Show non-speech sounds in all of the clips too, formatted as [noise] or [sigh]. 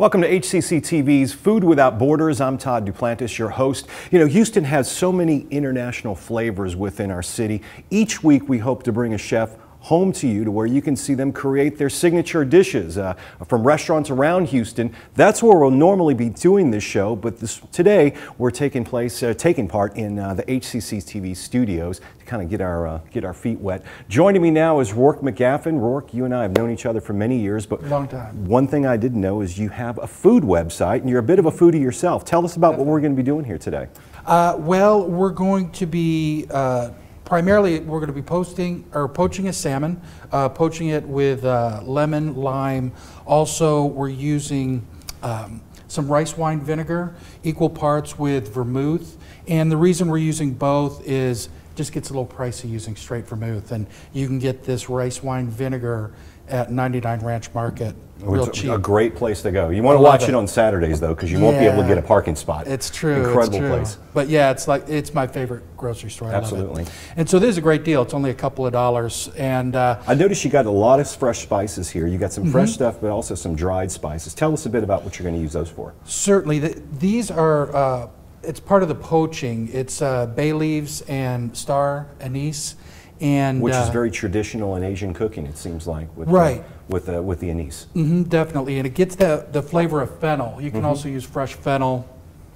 Welcome to HCC TV's Food Without Borders. I'm Todd Duplantis, your host. You know, Houston has so many international flavors within our city. Each week we hope to bring a chef home to you to where you can see them create their signature dishes uh, from restaurants around Houston. That's where we'll normally be doing this show, but this, today we're taking place, uh, taking part in uh, the HCC TV studios to kind of get our uh, get our feet wet. Joining me now is Rourke McGaffin. Rourke, you and I have known each other for many years, but long time. One thing I didn't know is you have a food website, and you're a bit of a foodie yourself. Tell us about what we're going to be doing here today. Uh, well, we're going to be uh, primarily we're going to be posting or poaching a salmon, uh, poaching it with uh, lemon, lime. Also, we're using um, some rice wine vinegar, equal parts with vermouth. And the reason we're using both is just gets a little pricey using straight vermouth, and you can get this rice wine vinegar at 99 Ranch Market real it's cheap. a great place to go. You want to watch it. it. on Saturdays though, because you won't be able to get a parking spot. It's true. Incredible it's true. place. But yeah, it's like it's my favorite grocery store. I Absolutely. And so this is a great deal. It's only a couple of dollars, and uh, I noticed you got a lot of fresh spices here. You got some mm -hmm. fresh stuff, but also some dried spices. Tell us a bit about what you're going to use those for. Certainly, the, these are. Uh, it's part of the poaching. It's uh, bay leaves and star anise. And, Which is uh, very traditional in Asian cooking, it seems like, with right. the, with the, with the anise. Mm -hmm, definitely, and it gets the the flavor of fennel. You can mm -hmm. also use fresh fennel.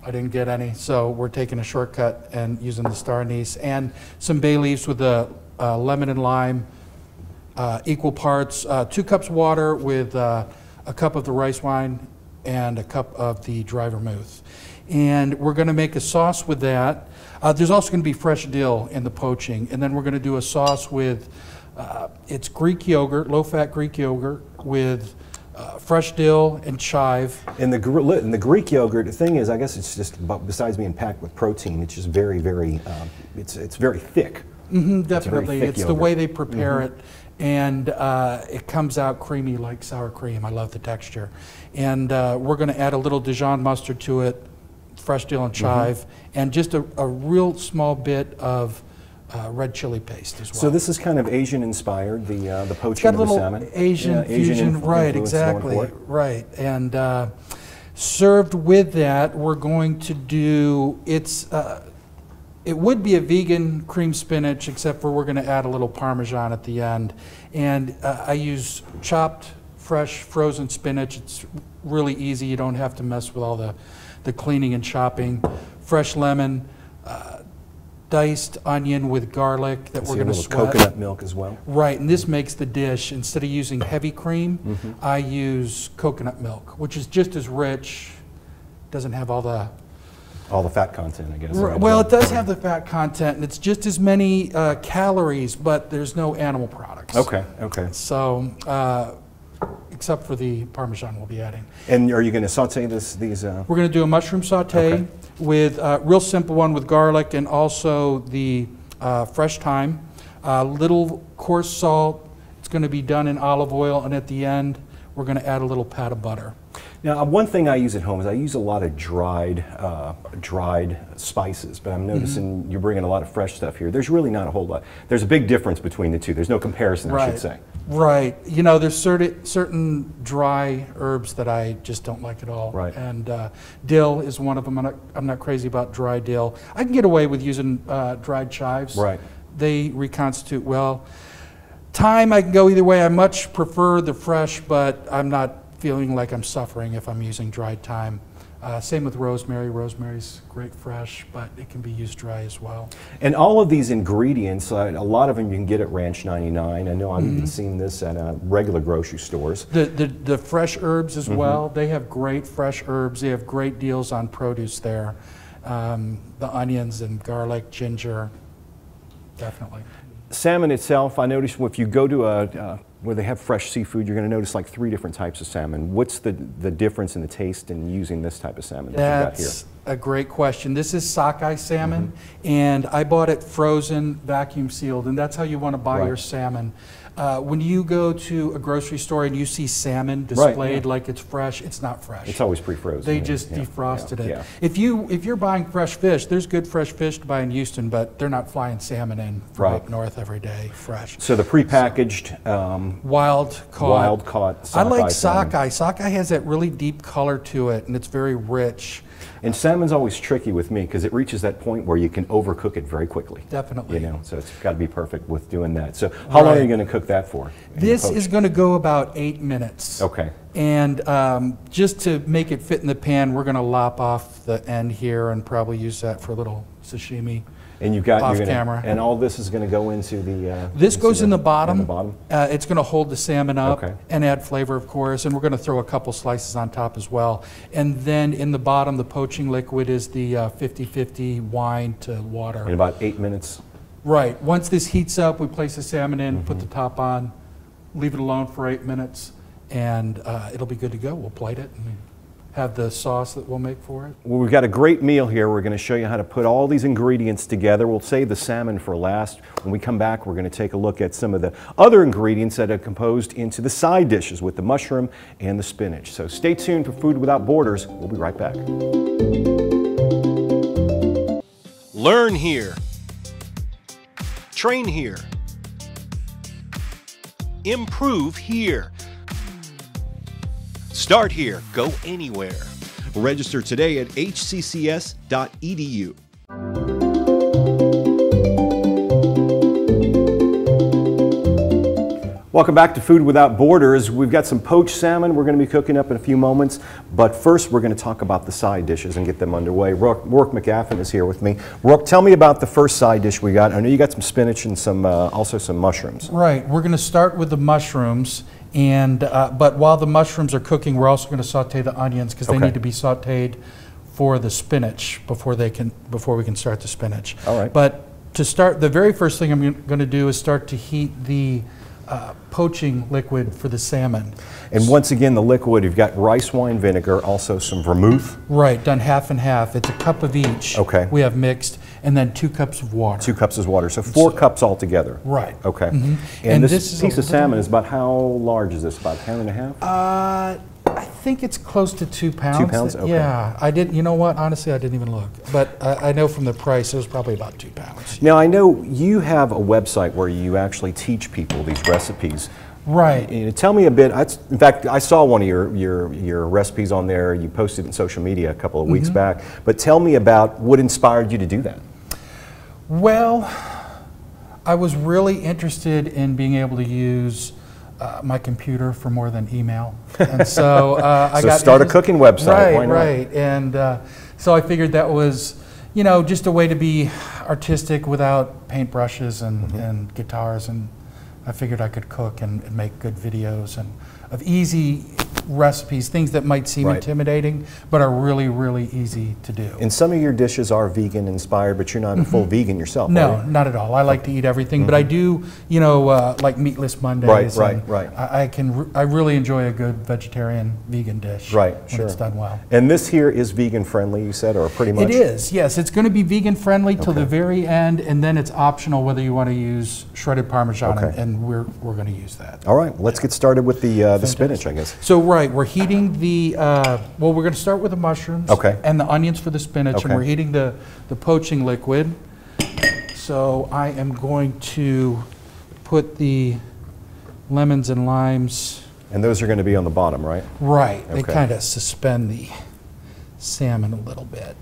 I didn't get any, so we're taking a shortcut and using the star anise and some bay leaves with the uh, lemon and lime, uh, equal parts. Uh, two cups water with uh, a cup of the rice wine and a cup of the dry vermouth, and we're going to make a sauce with that. Uh, there's also going to be fresh dill in the poaching, and then we're going to do a sauce with uh, it's Greek yogurt, low-fat Greek yogurt with uh, fresh dill and chive. And the, and the Greek yogurt, the thing is, I guess it's just besides being packed with protein, it's just very, very, um, it's it's very thick. Mm -hmm, definitely, it's, it's the way they prepare mm -hmm. it and uh, it comes out creamy like sour cream. I love the texture. And uh, we're going to add a little Dijon mustard to it, fresh dill and mm-hmm. chive, mm -hmm. and just a, a, real small bit of uh, red chili paste as well. So this is kind of Asian inspired, the uh, the poaching of the salmon. Asian yeah, fusion, Asian right? Exactly, right. And uh, served with that, we're going to do it's. Uh, it would be a vegan cream spinach, except for we're going to add a little Parmesan at the end. And uh, I use chopped, fresh, frozen spinach. It's really easy. You don't have to mess with all the the cleaning and chopping, fresh lemon, uh, diced onion with garlic that we're going to sweat. coconut milk as well. Right, and this makes the dish, instead of using heavy cream, mm -hmm. I use coconut milk, which is just as rich, doesn't have all the all the fat content, I guess. Right. Well, it does have the fat content, and it's just as many uh, calories, but there's no animal products. Okay, okay. So, uh, except for the Parmesan we'll be adding. And are you going to saute this, these? Uh... We're going to do a mushroom saute okay. with a uh, real simple one with garlic and also the uh, fresh thyme. A little coarse salt. It's going to be done in olive oil, and at the end, we're going to add a little pat of butter. Now, uh, one thing I use at home is I use a lot of dried, uh, dried spices, but I'm noticing mm -hmm. you're bringing a lot of fresh stuff here. There's really not a whole lot. There's a big difference between the two. There's no comparison, right. I should say. Right. You know, there's certain certain dry herbs that I just don't like at all. Right. And uh, dill is one of them. I'm not, I'm not crazy about dry dill. I can get away with using uh, dried chives. Right. They reconstitute well. Thyme, I can go either way. I much prefer the fresh, but I'm not feeling like I'm suffering if I'm using dried thyme. Uh, same with rosemary. Rosemary's great fresh, but it can be used dry as well. And all of these ingredients, uh, a lot of them you can get at Ranch 99. I know I've mm -hmm. even seen this at uh, regular grocery stores. The, the, the fresh herbs as mm -hmm. well, they have great fresh herbs. They have great deals on produce there. Um, the onions and garlic, ginger, definitely. Salmon itself, I noticed if you go to a uh, where they have fresh seafood, you're going to notice like three different types of salmon. What's the, the difference in the taste in using this type of salmon that That's you got here? a great question. This is sockeye salmon, mm -hmm. and I bought it frozen, vacuum sealed, and that's how you want to buy right. your salmon. Uh, when you go to a grocery store and you see salmon Right, displayed yeah. like it's fresh, it's not fresh. It's always pre-frozen. They just yeah, defrosted yeah, it. If you if you're buying fresh fish, there's good fresh fish to buy in Houston, but they're not flying salmon in from Right. up north every day, fresh. So the prepackaged, um, Wild caught. wild caught I like sockeye salmon. sockeye. Sockeye has that really deep color to it, and it's very rich. And salmon's always tricky with me because it reaches that point where you can overcook it very quickly. Definitely. You know, so it's got to be perfect with doing that. So how long are you going to cook that for? This is going to go about eight minutes. Okay. And um, just to make it fit in the pan, we're going to lop off the end here and probably use that for a little sashimi. And you've got Off gonna, camera. And all this is going to go into the. Uh, This goes in the bottom. In the bottom. Uh, it's going to hold the salmon up Okay. and add flavor, of course. And we're going to throw a couple slices on top as well. And then in the bottom, the poaching liquid is the uh, 50-50 wine to water. In about eight minutes. Right. Once this heats up, we place the salmon in, put Mm-hmm. the top on, leave it alone for eight minutes, and uh, it'll be good to go. We'll plate it and have the sauce that we'll make for it. Well, we've got a great meal here. We're going to show you how to put all these ingredients together. We'll save the salmon for last. When we come back, we're going to take a look at some of the other ingredients that are composed into the side dishes with the mushroom and the spinach. So stay tuned for Food Without Borders. We'll be right back. Learn here. Train here. Improve here. Start here, go anywhere. Register today at hccs.edu. Welcome back to Food Without Borders. We've got some poached salmon we're going to be cooking up in a few moments, but first we're going to talk about the side dishes and get them underway. Rourke, Rourke McGaffin is here with me. Rourke, tell me about the first side dish we got. I know you got some spinach and some, uh, also some mushrooms. Right. We're going to start with the mushrooms, and uh, but while the mushrooms are cooking, we're also going to saute the onions because they need to be sautéed for the spinach before they can before we can start the spinach. All right. But to start, the very first thing I'm going to do is start to heat the uh, poaching liquid for the salmon. And once again, the liquid, you've got rice wine vinegar, also some vermouth, Right, done half and half. It's a cup of each. Okay. We have mixed, and then two cups of water. two cups of water, so four cups altogether. Right. Okay. Mhm. And, And this, this piece of salmon is about how large is this? About a pound and a half? Uh, I think it's close to two pounds. Two pounds? Okay. Yeah, I didn't. You know what? Honestly, I didn't even look, but I, I know from the price it was probably about two pounds. Now, I know you have a website where you actually teach people these recipes. Right. Know, tell me a bit. I, in fact, I saw one of your, your, your recipes on there. You posted it in social media a couple of weeks Mm-hmm. back. But tell me about what inspired you to do that. Well, I was really interested in being able to use uh, my computer for more than email, and [laughs] so uh, I So got start a cooking website, Right, right, and uh, so I figured that was, you know, just a way to be artistic without paintbrushes and, Mm-hmm. and guitars, and I figured I could cook and, and make good videos and of easy recipes, things that might seem Right. intimidating, but are really, really easy to do. And some of your dishes are vegan inspired, but you're not a full vegan yourself. Mm-hmm. No, you? not at all. I like to eat everything, but I do, you know, uh, like meatless Mondays. right, and right. I, I can, re- I really enjoy a good vegetarian vegan dish. Right, when sure. it's done well. And this here is vegan friendly, you said, or pretty much? It is, yes. It's going to be vegan friendly till the very end, and then it's optional whether you want to use shredded Parmesan, and, Okay. and we're, we're going to use that. All right, let's get started with the, uh, the spinach, I guess. So, right, we're heating the, uh, well, we're going to start with the mushrooms. Okay. And the onions for the spinach, Okay. and we're heating the, the poaching liquid. So I am going to put the lemons and limes, And those are going to be on the bottom, right? right, they kind of suspend the salmon a little bit.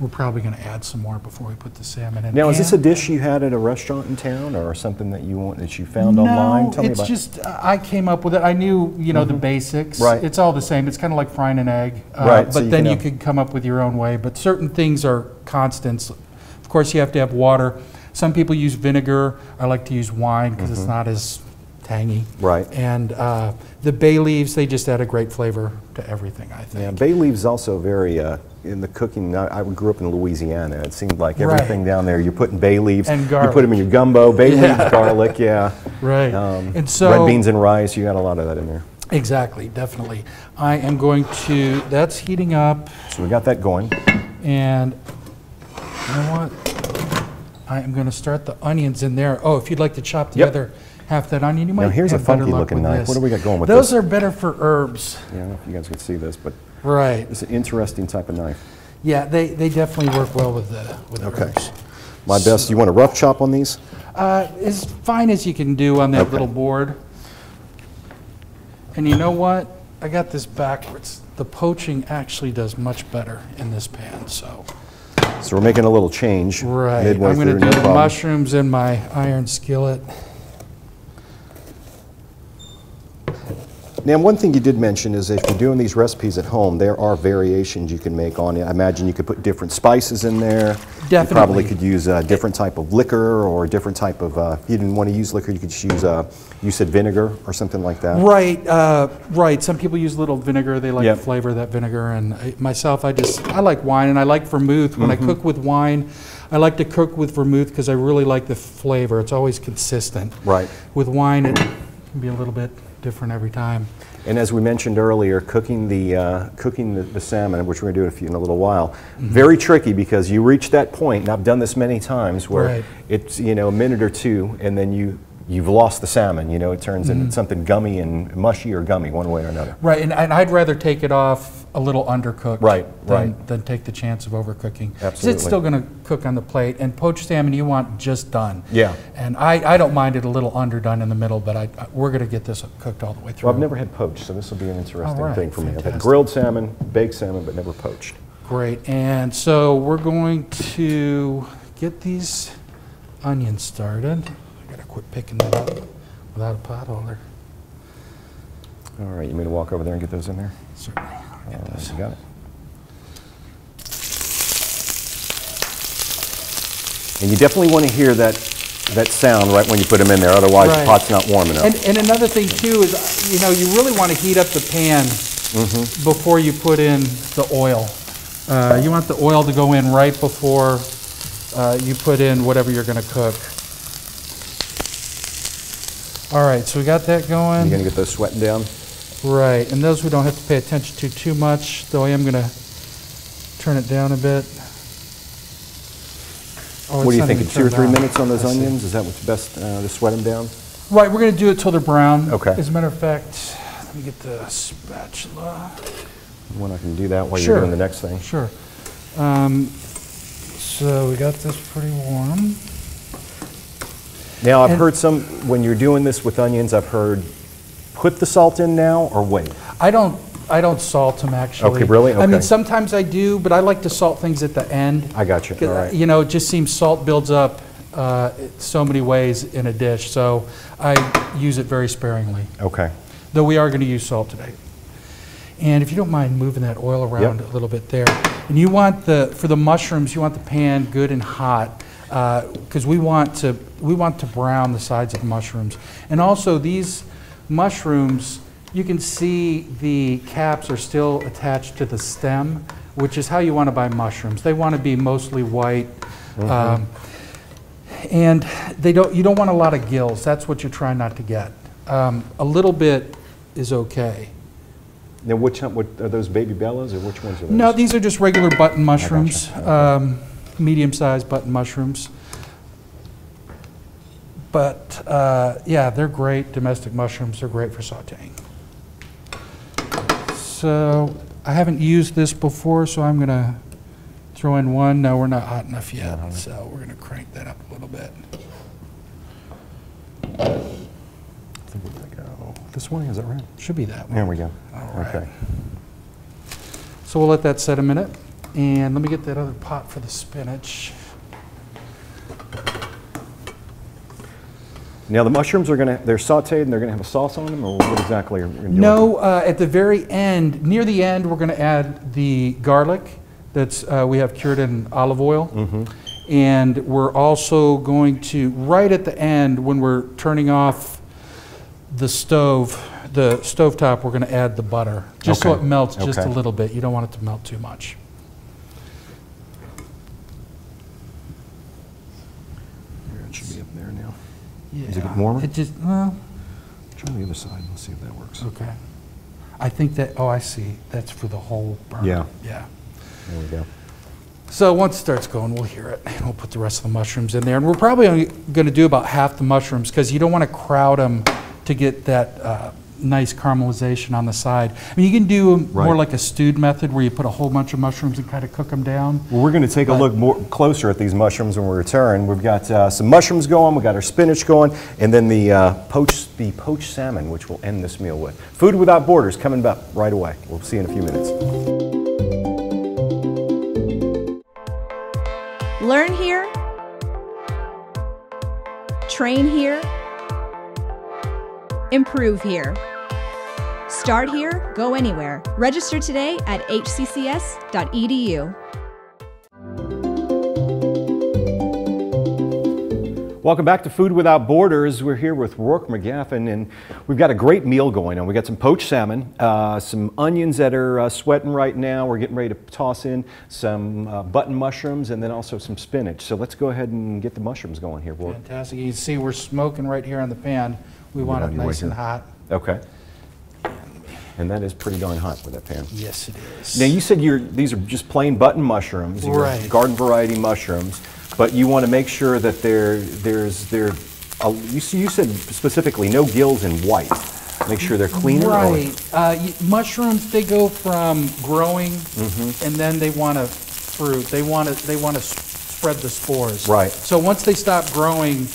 We're probably going to add some more before we put the salmon in. Now, is this a dish you had at a restaurant in town, or something that you want that you found online? No, Tell me it's just I came up with it. I knew you know the basics. Right. It's all the same. It's kind of like frying an egg. Uh, Right, But so you then can you could come up with your own way. But certain things are constants. Of course, you have to have water. Some people use vinegar. I like to use wine because Mm-hmm. it's not as tangy. Right. And uh, the bay leaves, they just add a great flavor to everything. I think. Yeah, bay leaves also very uh, in the cooking. I, I grew up in Louisiana. It seemed like Right. everything down there. You're putting bay leaves. And You put them in your gumbo. Bay Yeah. leaves, garlic. Yeah. [laughs] Right. Um, and so red beans and rice. You got a lot of that in there. exactly, definitely. I am going to. That's heating up. So we got that going. And you know what? I am going to start the onions in there. Oh, if you'd like to chop the Yep. other half that onion. You might Now, here's a funky looking knife. this. What do we got going with Those this? are better for herbs. Yeah, I don't know if you guys can see this, but Right. it's an interesting type of knife. Yeah, they, they definitely work well with the with the Okay. herbs. My best, you want a rough chop on these? Uh, as fine as you can do on that Okay. little board. And you know what? I got this backwards. The poaching actually does much better in this pan, so. So we're making a little change Right. midway I'm gonna through, do no the problem. mushrooms in my iron skillet. Now, one thing you did mention is if you're doing these recipes at home, there are variations you can make on it. I imagine you could put different spices in there. You probably could use a different type of liquor or a different type of, uh, if you didn't want to use liquor, you could just use, uh, you said vinegar or something like that. Right, uh, right. Some people use a little vinegar. They like Yep. the flavor of that vinegar. And I, myself, I just, I like wine and I like vermouth. When Mm-hmm. I cook with wine, I like to cook with vermouth because I really like the flavor. It's always consistent. Right. With wine, it can be a little bit different every time. And as we mentioned earlier, cooking the, uh, cooking the, the salmon, which we're going to do in a, few, in a little while, Mm-hmm. very tricky because you reach that point, and I've done this many times, where Right. it's you know a minute or two, and then you you've lost the salmon. You know, it turns Mm-hmm. into something gummy and mushy or gummy, one way or another. Right, and, and I'd rather take it off a little undercooked Right, than, right. than take the chance of overcooking. Absolutely. It's still going to cook on the plate, and poached salmon you want just done. Yeah. And I, I don't mind it a little underdone in the middle, but I, I- we're going to get this cooked all the way through. Well, I've never had poached, so this will be an interesting right, thing for me. I've had grilled salmon, baked salmon, but never poached. Great, and so we're going to get these onions started. Gotta quit picking that up without a pot holder. All right, you mean to walk over there and get those in there? Certainly, I'll get All right, you got it. And you definitely want to hear that, that sound right when you put them in there, otherwise the pot's not warm enough. And, and another thing too is, you know, you really want to heat up the pan Mm-hmm. before you put in the oil. Uh, you want the oil to go in right before uh, you put in whatever you're going to cook. All right, so we got that going. You're going to get those sweating down? Right, and those we don't have to pay attention to too much, though I am going to turn it down a bit. Oh, What do you thinking, two or three on. minutes on those I see. onions? Is that what's best uh, to sweat them down? Right, we're going to do it till they're brown. Okay. As a matter of fact, let me get the spatula. When I can do that while Sure. you're doing the next thing. Sure. Um, so we got this pretty warm. Now, I've And- heard some, when you're doing this with onions, I've heard put the salt in now or wait. I don't, I don't salt them actually. Okay, really? Okay. I mean, sometimes I do, but I like to salt things at the end. I got you, all right. You know, it just seems salt builds up uh, so many ways in a dish, so I use it very sparingly. Okay. Though we are going to use salt today. And if you don't mind moving that oil around Yep. a little bit there. And you want the, for the mushrooms, you want the pan good and hot, because we want to, we want to brown the sides of the mushrooms. And also, these mushrooms, you can see the caps are still attached to the stem, which is how you want to buy mushrooms. They want to be mostly white. um, And they don't, you don't want a lot of gills. That's what you're trying not to get. Um, A little bit is okay. Now, which, what, are those baby bellas or which ones are those? No, these are just regular button mushrooms, Okay. um, medium-sized button mushrooms. But, uh, yeah, they're great domestic mushrooms. They're great for sauteing. So I haven't used this before, so I'm going to throw in one. No, we're not hot enough yet, so we're going to crank that up a little bit. I think we're gonna go This way, is that right? Should be that one. There we go. All right. Okay. So we'll let that set a minute. And let me get that other pot for the spinach. Now, the mushrooms are gonna, they're sauteed and they're gonna have a sauce on them, or what exactly are we gonna do? No, uh, at the very end, near the end, we're going to add the garlic that's uh, we have cured in olive oil. Mm-hmm. And we're also going to, right at the end, when we're turning off the stove, the stovetop, we're going to add the butter, just so it melts just a little bit. You don't want it to melt too much. Here, It should be up there now. Yeah. Is it getting warmer? It just, well, Try the other side, let's see if that works. okay. I think that, oh, I see. That's for the whole burn. Yeah. Yeah. There we go. So once it starts going, we'll hear it, and we'll put the rest of the mushrooms in there. And we're probably only going to do about half the mushrooms, because you don't want to crowd them to get that uh, nice caramelization on the side. I mean, you can do more like a stewed method, where you put a whole bunch of mushrooms and kind of cook them down. Well, we're going to take a look more closer at these mushrooms when we return. We've got uh, some mushrooms going, we've got our spinach going, and then the uh, poached the poached salmon, which we'll end this meal with. Food Without Borders coming up right away. We'll see you in a few minutes. Learn here, train here, improve here. Start here, go anywhere. Register today at hccs.edu. Welcome back to Food Without Borders. We're here with Rourke McGaffin, and we've got a great meal going on. We got some poached salmon, uh, some onions that are uh, sweating right now. We're getting ready to toss in some uh, button mushrooms, and then also some spinach. So let's go ahead and get the mushrooms going here, Rourke. Fantastic. You can see we're smoking right here on the pan. We want it nice and hot. Okay. And that is pretty darn hot with that pan. Yes, it is. Now you said you're these are just plain button mushrooms, Right. garden variety mushrooms, but you want to make sure that there there's there. Uh, you you said specifically no gills in white. Make sure they're cleaner. or- Right. Uh, mushrooms, they go from growing Mm-hmm. and then they want to fruit. They want to they want to spread the spores. Right. So once they stop growing,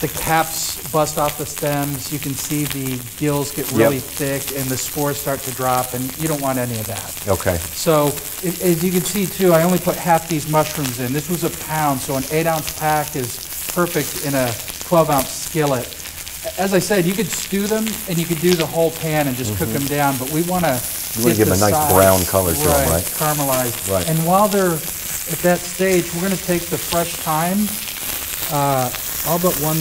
the caps bust off the stems. You can see the gills get really thick and the spores start to drop, and you don't want any of that. Okay. So as you can see too, I only put half these mushrooms in. This was a pound, so an eight ounce pack is perfect in a 12 ounce skillet. As I said, you could stew them and you could do the whole pan and just cook them down, but we want to Mm-hmm. You wanna give 'em a nice brown color to 'em, right? Caramelized. Right. And while they're at that stage, we're going to take the fresh thyme, uh, all but one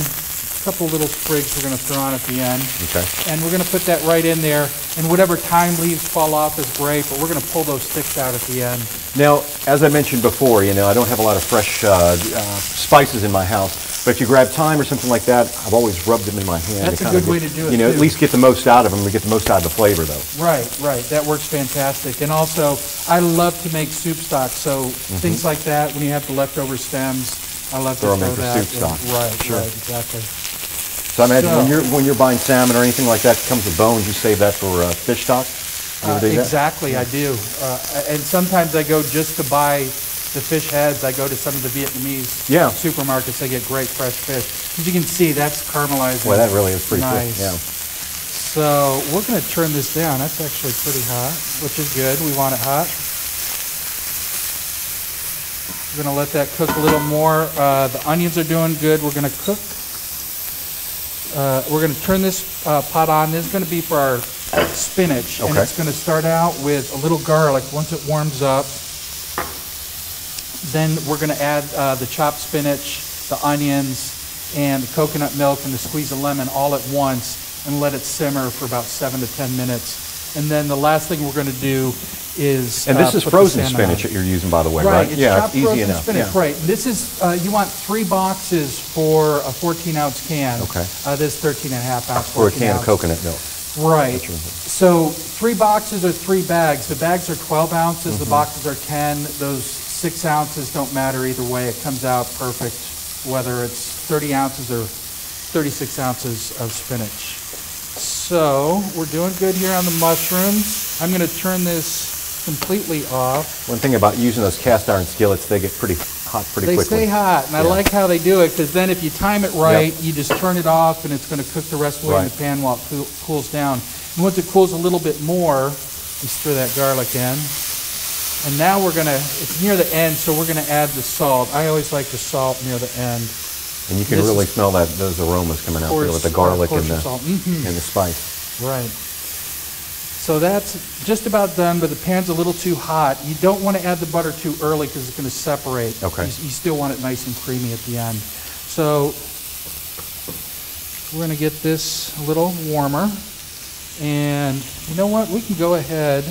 couple little sprigs we're going to throw on at the end. Okay. And we're going to put that right in there, and whatever thyme leaves fall off is great, but we're going to pull those sticks out at the end. Now, as I mentioned before, you know I don't have a lot of fresh uh, uh, spices in my house. But if you grab thyme or something like that, I've always rubbed them in my hand. That's a good way to do it, You know, at least get the most out of them. We get the most out of the flavor, though. Right, right. That works fantastic. And also, I love to make soup stock. So things like that, when you have the leftover stems, I love. Throw 'em to in throw for that. soup stock. in. Right, Sure. right, exactly. So I imagine when you're when you're buying salmon or anything like that that comes with bones, you save that for uh, fish stock. You Uh, exactly, I do. Uh, and sometimes I go just to buy the fish heads. I go to some of the Vietnamese Yeah. supermarkets. They get great fresh fish. As you can see, that's caramelizing. Boy, that really is pretty nice. Yeah. So we're going to turn this down. That's actually pretty hot, which is good. We want it hot. We're going to let that cook a little more. Uh, the onions are doing good. We're going to cook. Uh, we're going to turn this uh, pot on. This is going to be for our spinach, and it's going to start out with a little garlic. Once it warms up, then we're going to add uh, the chopped spinach, the onions, and the coconut milk and the squeeze of lemon all at once and let it simmer for about seven to 10 minutes. And then the last thing we're going to do is. And this uh, is frozen spinach on. that you're using, by the way, Right, right? it's yeah, chopped it's easy frozen enough. spinach, yeah. right. This is, uh, you want three boxes for a 14 ounce can. Okay. Uh, This 13 and a half ounce, For a 14 can of coconut milk. Right. Right. So three boxes or three bags. The bags are 12 ounces, Mm-hmm. the boxes are 10. Those six ounces don't matter either way. It comes out perfect, whether it's 30 ounces or 36 ounces of spinach. So we're doing good here on the mushrooms. I'm going to turn this completely off. One thing about using those cast iron skillets, they get pretty hot pretty They quickly. They stay hot, and I like how they do it, because then if you time it right, you just turn it off, and it's going to cook the rest of the way in the pan while it cool- cools down. And once it cools a little bit more, just stir that garlic in. And now we're going to, it's near the end, so we're going to add the salt. I always like the salt near the end. And you can This really smell that those aromas coming out there with the garlic and the. Mhm. and the spice. Right. So that's just about done, but the pan's a little too hot. You don't want to add the butter too early because it's going to separate. Okay. You, you still want it nice and creamy at the end. So we're going to get this a little warmer. And you know what? We can go ahead.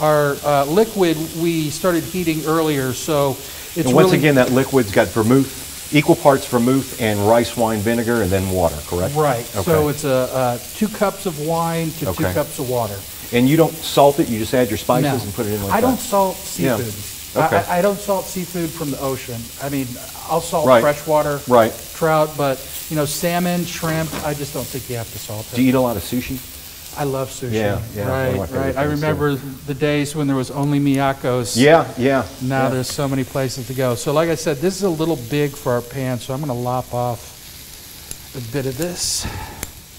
Our uh, liquid we started heating earlier, so it's And once really again, that liquid's got vermouth, equal parts vermouth and rice wine vinegar and then water, correct? right. So it's a, uh two cups of wine to two cups of water. And you don't salt it, you just add your spices No. and put it in like I that? don't salt seafood. I- Okay. I, I don't salt seafood from the ocean. I mean, I'll salt Right. freshwater Right. trout, but you know, salmon, shrimp. I just don't think you have to salt it. Do you eat a lot of sushi? I love sushi. Yeah, yeah, one of my Right, right. I things, too. remember the days when there was only Miyako's. Yeah, yeah. Now yeah. there's so many places to go. So like I said, this is a little big for our pan, so I'm going to lop off a bit of this.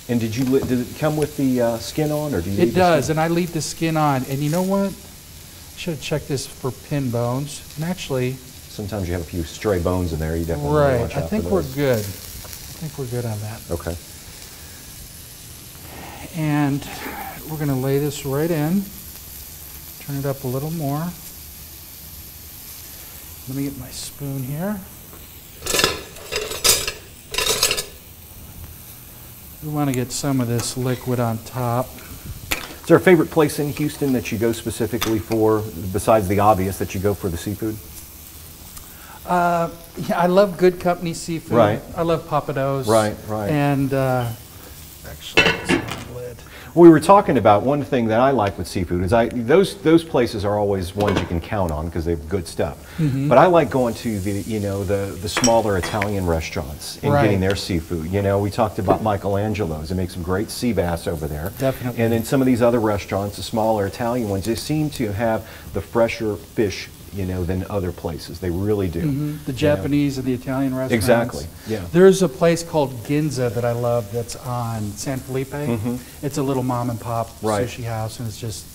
And did you, did it come with the uh, skin on, or do you? leave It the does, skin? and I leave the skin on. And you know what? I should have checked this for pin bones. And actually, Sometimes you have a few stray bones in there, you definitely want to right, watch I think for we're good. I think we're good on that. Okay. And we're going to lay this right in. Turn it up a little more. Let me get my spoon here. We want to get some of this liquid on top. Is there a favorite place in Houston that you go specifically for, besides the obvious that you go for the seafood? Uh, yeah, I love Goode Company Seafood. Right. I love Pappadeaux. Right, right. And uh, actually, it's on the lid. We were talking about one thing that I like with seafood is I those those places are always ones you can count on because they have good stuff. Mm-hmm. But I like going to the you know the the smaller Italian restaurants and Right. getting their seafood. You know, we talked about Michelangelo's. They make some great sea bass over there. Definitely. And then some of these other restaurants, the smaller Italian ones, they seem to have the fresher fish. You know, than other places. They really do. The You know? Japanese and the Italian restaurants. Exactly, yeah. There's a place called Ginza that I love that's on San Felipe. It's a little mom and pop. Right. sushi house, and it's just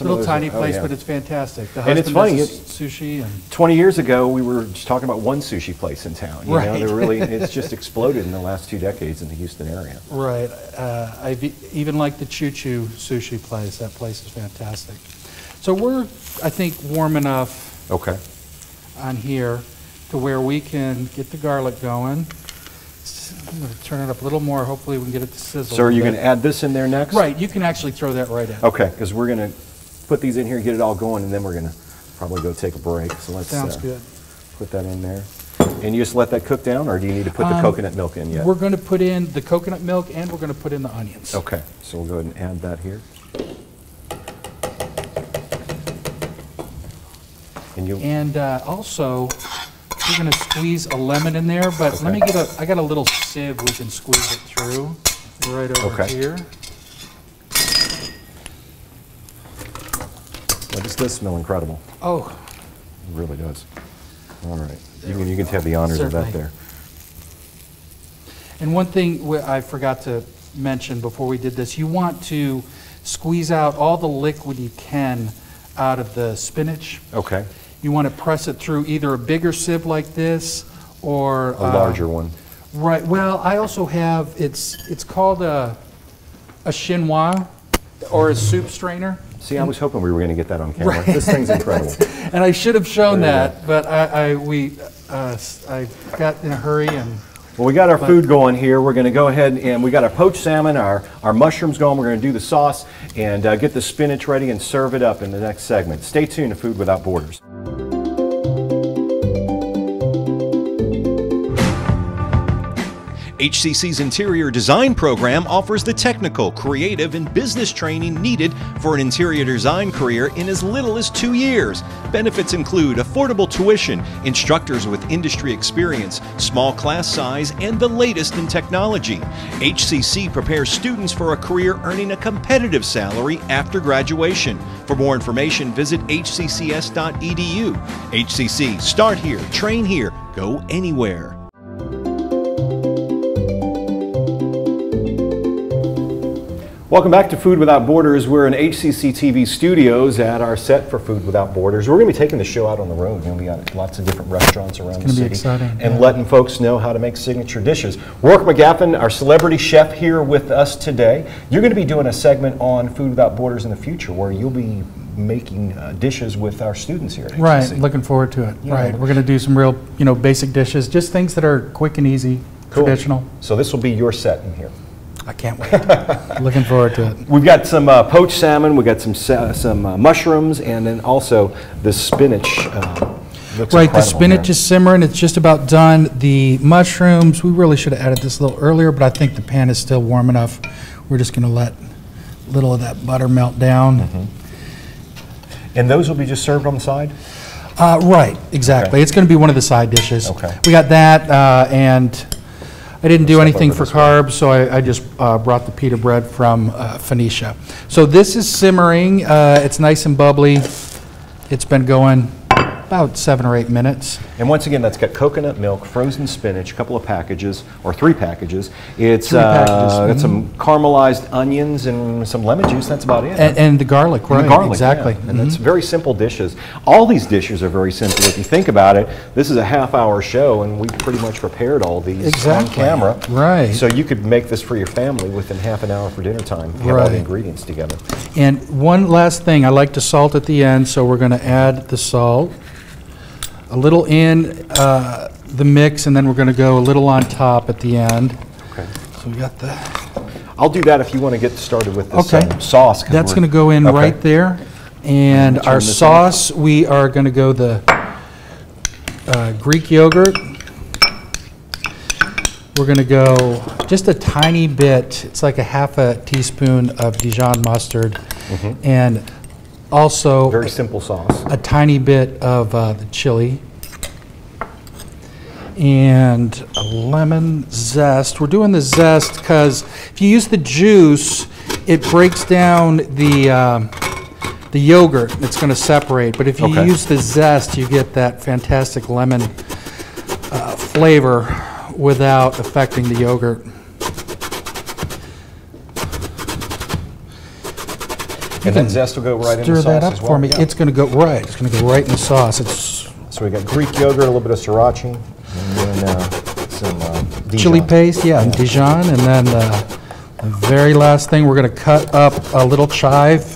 a little tiny are- oh, place, yeah. but it's fantastic. The And it's funny, it- sushi and 20 years ago, we were just talking about one sushi place in town. You Right. they're really, [laughs] it's just exploded in the last two decades in the Houston area. right. Uh, I even like the Choo Choo sushi place. That place is fantastic. So we're, I think, warm enough Okay. on here to where we can get the garlic going. S- I'm going to turn it up a little more. Hopefully, we can get it to sizzle. So are you going to add this in there next? Right, you can actually throw that right in. Okay, because we're going to put these in here, get it all going, and then we're going to probably go take a break. So let's Sounds uh, good. put that in there. And you just let that cook down, or do you need to put the Um, coconut milk in yet? We're going to put in the coconut milk and we're going to put in the onions. Okay, so we'll go ahead and add that here. And you, And uh, also, we're going to squeeze a lemon in there, but let me get a, I got a little sieve we can squeeze it through right over Okay. here. well, this does smell incredible. Oh, It really does. All right. You can, you can have the honors of that Certainly. there. and one thing wh- I forgot to mention before we did this, you want to squeeze out all the liquid you can out of the spinach. Okay, You want to press it through either a bigger sieve like this or a uh, larger one. Right. Well, I also have it's it's called a a chinois or a soup strainer, See, I was hoping we were going to get that on camera. This thing's incredible. [laughs] and I should have shown that, but I, I we uh, I got in a hurry and Well, we got our food going here. We're going to go ahead and we got our poached salmon, our, our mushrooms going. We're going to do the sauce and uh, get the spinach ready and serve it up in the next segment. Stay tuned to Food Without Borders. HCC's interior design program offers the technical, creative, and business training needed for an interior design career in as little as two years. Benefits include affordable tuition, instructors with industry experience, small class size, and the latest in technology. HCC prepares students for a career earning a competitive salary after graduation. For more information, visit hccs.edu. HCC, start here, train here, go anywhere. Welcome back to Food Without Borders. We're in HCC TV studios at our set for Food Without Borders. We're going to be taking the show out on the road. You know, we got lots of different restaurants around the be city exciting, and yeah. letting folks know how to make signature dishes. Rourke McGaffin, our celebrity chef, here with us today. You're going to be doing a segment on Food Without Borders in the future where you'll be making uh, dishes with our students here at HCC. right. Looking forward to it. Yeah. Right. We're going to do some real you know basic dishes, just things that are quick and easy, Cool. traditional. So this will be your set in here. I can't wait. [laughs] Looking forward to it. We've got some uh, poached salmon, we've got some sa- some uh, mushrooms, and then also the spinach. Uh, looks Right, the spinach here. is simmering, it's just about done. The mushrooms, we really should have added this a little earlier, but I think the pan is still warm enough. We're just gonna let a little of that butter melt down. And those will be just served on the side? Uh, right, exactly. Okay. It's going to be one of the side dishes. Okay. We got that, uh, and I didn't do anything for carbs, so I, I just uh, brought the pita bread from uh, Phoenicia. So this is simmering. Uh, it's nice and bubbly. It's been going about seven or eight minutes. And once again, that's got coconut milk, frozen spinach, a couple of packages, or three packages. It's Three packages, uh, got some caramelized onions and some lemon juice. That's about it. And, and the garlic, And right? the garlic, exactly. yeah. And it's Mhm. very simple dishes. All these dishes are very simple. If you think about it, this is a half-hour show, and we pretty much prepared all these on Exactly. camera. Right. So you could make this for your family within half an hour for dinner time. You have all the Right. ingredients together. And one last thing, I like to salt at the end, so we're going to add the salt. A little in uh, the mix, and then we're going to go a little on top at the end. Okay. So we got the, I'll do that if you want to get started with this Okay. um, sauce. 'cause that's we're- going to go in Okay. right there. And Turn our this on. sauce, we are going to go the uh, Greek yogurt. We're going to go just a tiny bit, it's like a half a teaspoon of Dijon mustard. And also. Very simple sauce. a tiny bit of uh, the chili and a lemon zest. We're doing the zest because if you use the juice, it breaks down the um, the yogurt. It's going to separate. But if you Okay. use the zest, you get that fantastic lemon uh, flavor without affecting the yogurt. And then zest will go right in the Stir sauce that up as well. for me. Yeah. It's going to go right. It's going to go right in the sauce. It's So we got Greek yogurt, a little bit of sriracha, and then uh, some uh, Dijon. chili paste, yeah, and Dijon, and then uh, the very last thing, we're going to cut up a little chive.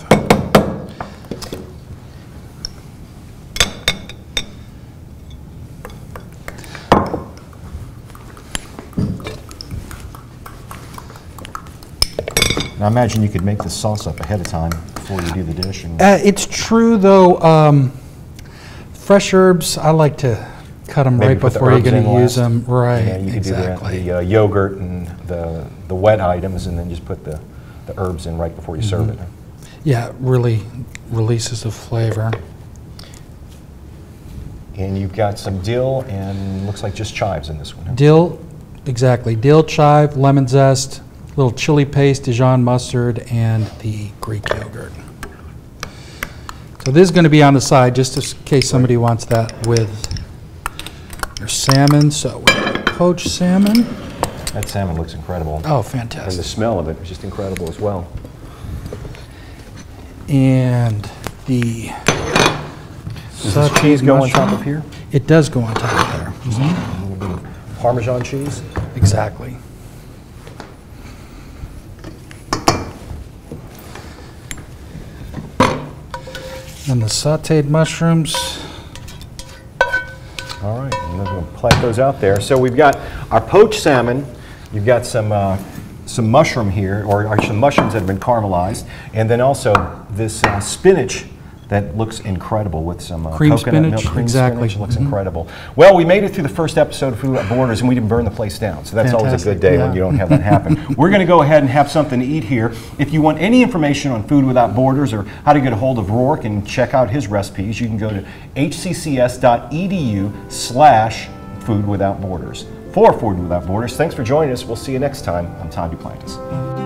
And I imagine you could make the sauce up ahead of time before you do the dish. And Uh, It's true, though, um, fresh herbs, I like to cut them maybe right before you're going to use them. Right, then you could do exactly. the, the uh, yogurt and the, the wet items, and then just put the, the herbs in right before you serve Mm-hmm. it. Yeah, it really releases the flavor. And you've got some dill and looks like just chives in this one. huh? Dill, exactly, dill, chive, lemon zest, little chili paste, Dijon mustard, and the Greek yogurt. So this is going to be on the side, just in case somebody wants that with your salmon. So poached salmon. That salmon looks incredible. Oh, fantastic. And the smell of it is just incredible as well. And the Does cheese go on top of here? It does go on top of there. A little bit of Parmesan cheese? Exactly. And the sauteed mushrooms. All right, then going to plate those out there. So we've got our poached salmon, you've got some, uh, some mushroom here, or, or some mushrooms that have been caramelized, and then also this uh, spinach that looks incredible with some uh, Cream coconut spinach, milk. Cream exactly. spinach looks Mhm. incredible. Well, we made it through the first episode of Food Without Borders, and we didn't burn the place down. So that's always a good day when you don't have that happen. [laughs] We're going to go ahead and have something to eat here. If you want any information on Food Without Borders or how to get a hold of Rourke and check out his recipes, you can go to hccs.edu slash Food Without Borders. For Food Without Borders, thanks for joining us. We'll see you next time. I'm Todd Duplantis.